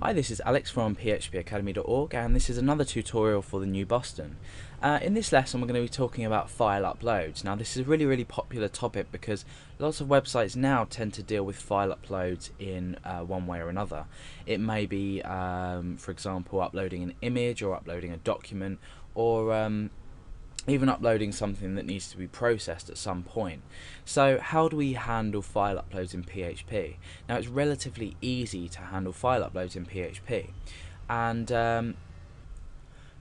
Hi, this is Alex from phpacademy.org and this is another tutorial for the New Boston. Uh, in this lesson we're going to be talking about file uploads. Now this is a really really popular topic because lots of websites now tend to deal with file uploads in uh, one way or another. It may be um, for example uploading an image or uploading a document or um, even uploading something that needs to be processed at some point. So how do we handle file uploads in PHP? Now it's relatively easy to handle file uploads in PHP and um,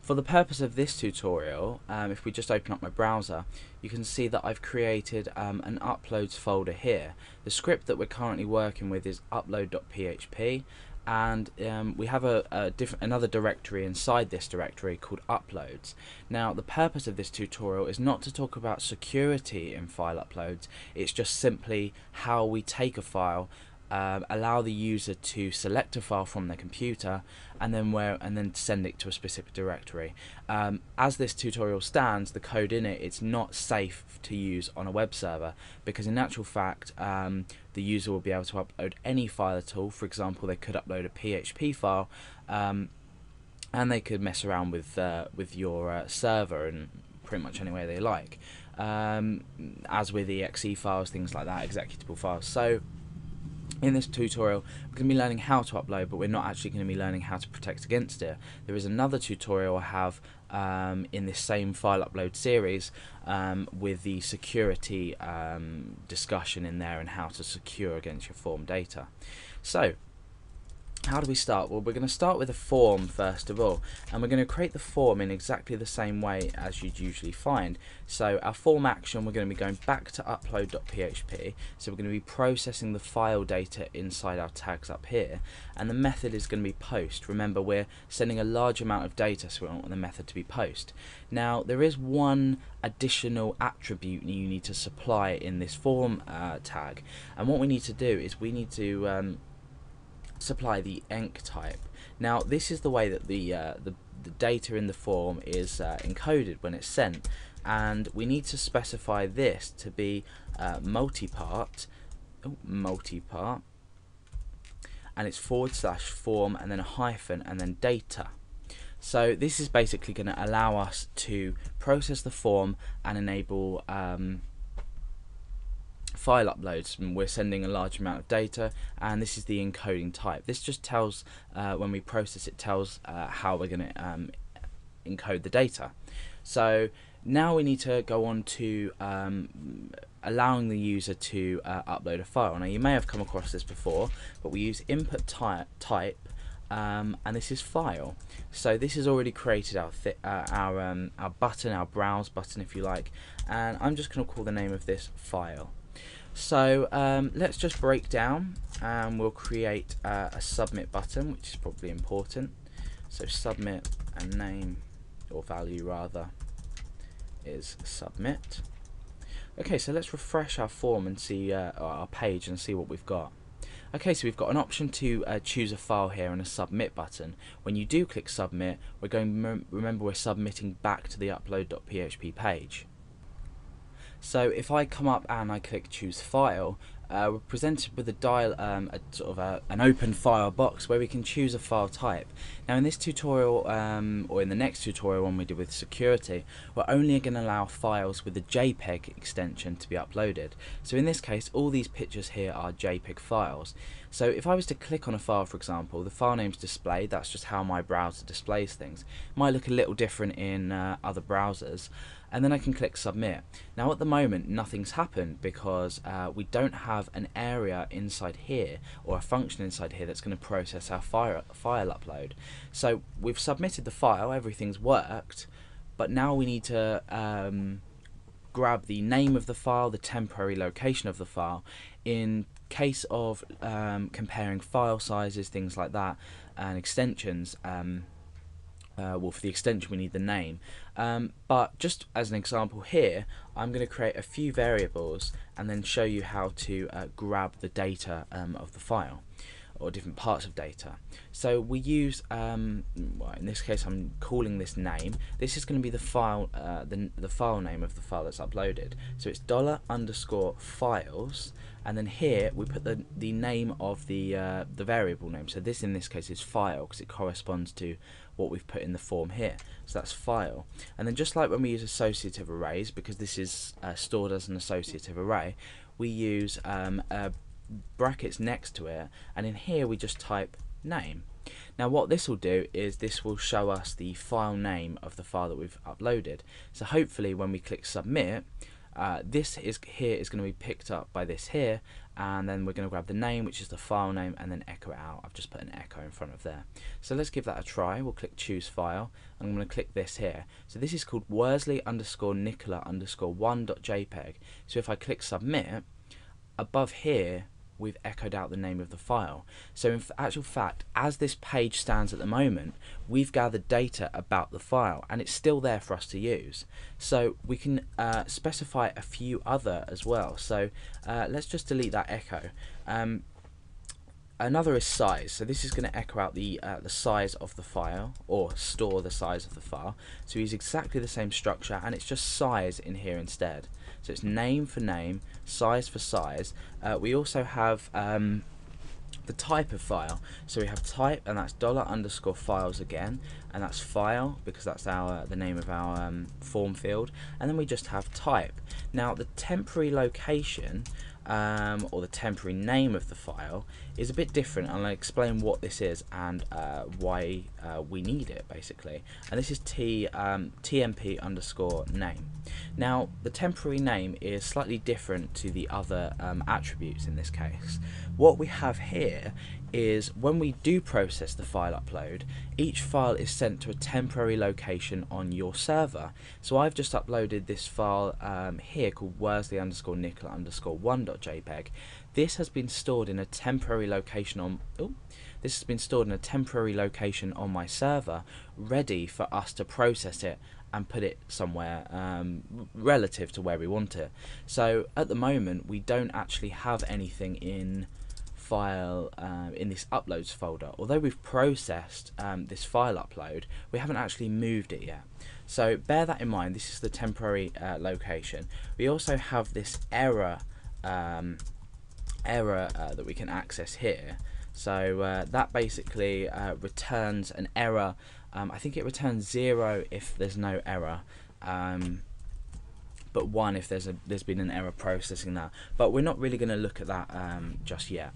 for the purpose of this tutorial, um, if we just open up my browser, you can see that I've created um, an uploads folder here. The script that we're currently working with is upload.php and um, we have a, a different another directory inside this directory called uploads. Now the purpose of this tutorial is not to talk about security in file uploads, it's just simply how we take a file um, allow the user to select a file from their computer and then where and then send it to a specific directory. Um, as this tutorial stands, the code in it it's not safe to use on a web server because in actual fact um, the user will be able to upload any file at all. For example, they could upload a PHP file um, and they could mess around with uh, with your uh, server in pretty much any way they like. Um, as with exe files, things like that, executable files. So in this tutorial we're going to be learning how to upload but we're not actually going to be learning how to protect against it. There is another tutorial I have um, in this same file upload series um, with the security um, discussion in there and how to secure against your form data. So how do we start? Well, we're going to start with a form first of all, and we're going to create the form in exactly the same way as you'd usually find. So our form action, we're going to be going back to upload.php, so we're going to be processing the file data inside our tags up here, and the method is going to be post. Remember, we're sending a large amount of data, so we want the method to be post. Now, there is one additional attribute you need to supply in this form uh, tag, and what we need to do is we need to um, supply the enctype. Now this is the way that the, uh, the, the, data in the form is uh, encoded when it's sent and we need to specify this to be uh, multi-part oh, multi-part and it's forward slash form and then a hyphen and then data. So this is basically going to allow us to process the form and enable um, file uploads and we're sending a large amount of data and this is the encoding type this just tells uh, when we process it tells uh, how we're going to um, encode the data so now we need to go on to um, allowing the user to uh, upload a file now you may have come across this before but we use input type type um, and this is file. So this has already created our uh, our um, our button, our browse button, if you like, and I'm just going to call the name of this file. So um, let's just break down and we'll create uh, a submit button which is probably important. So submit and name or value rather is submit. Okay, so let's refresh our form and see uh, our page and see what we've got. Okay, so we've got an option to uh, choose a file here and a submit button. When you do click submit, we're going remember we're submitting back to the upload.php page. So if I come up and I click choose file, uh, we're presented with a dial, um, a sort of a, an open file box where we can choose a file type. Now in this tutorial, um, or in the next tutorial one we did with security, we're only going to allow files with a JPEG extension to be uploaded. So in this case, all these pictures here are JPEG files. So if I was to click on a file, for example, the file name's displayed, that's just how my browser displays things. It might look a little different in uh, other browsers and then I can click submit. Now at the moment nothing's happened because uh, we don't have an area inside here or a function inside here that's going to process our file, file upload. So we've submitted the file, everything's worked, but now we need to um, grab the name of the file, the temporary location of the file. In case of um, comparing file sizes, things like that, and extensions, um, uh, well for the extension we need the name. Um, but just as an example here I'm going to create a few variables and then show you how to uh, grab the data um, of the file or different parts of data so we use um, well, in this case I'm calling this name this is going to be the file uh, the, the file name of the file that's uploaded so it's dollar underscore files and then here we put the the name of the uh, the variable name. So this in this case is file because it corresponds to what we've put in the form here. So that's file. And then just like when we use associative arrays, because this is uh, stored as an associative array, we use um, brackets next to it, and in here we just type name. Now what this will do is this will show us the file name of the file that we've uploaded. So hopefully when we click submit, uh, this is here is going to be picked up by this here and then we're going to grab the name which is the file name and then echo it out. I've just put an echo in front of there. So let's give that a try. We'll click choose file. I'm going to click this here. So this is called Worsley underscore Nicola underscore one jpeg so if I click submit above here we've echoed out the name of the file. So in actual fact, as this page stands at the moment, we've gathered data about the file and it's still there for us to use. So we can uh, specify a few other as well. So uh, let's just delete that echo. Um, another is size. So this is going to echo out the uh, the size of the file or store the size of the file. So we use exactly the same structure and it's just size in here instead. So it's name for name size for size. Uh, we also have um, the type of file. So we have type and that's dollar underscore files again and that's file because that's our the name of our um, form field. And then we just have type. Now the temporary location um, or the temporary name of the file is a bit different and I'll explain what this is and uh, why uh, we need it basically. And this is T um, TMP underscore name. Now the temporary name is slightly different to the other um, attributes in this case. What we have here is when we do process the file upload, each file is sent to a temporary location on your server. So I've just uploaded this file um, here called worsley underscore nicola underscore one.jpg. This has been stored in a temporary location on this has been stored in a temporary location on my server, ready for us to process it and put it somewhere um, relative to where we want it. So at the moment we don't actually have anything in file um, in this uploads folder. Although we've processed um, this file upload, we haven't actually moved it yet. So bear that in mind, this is the temporary uh, location. We also have this error um, error uh, that we can access here. So uh, that basically uh, returns an error. Um, I think it returns zero if there's no error. Um, but one if there's a there's been an error processing that but we're not really going to look at that um, just yet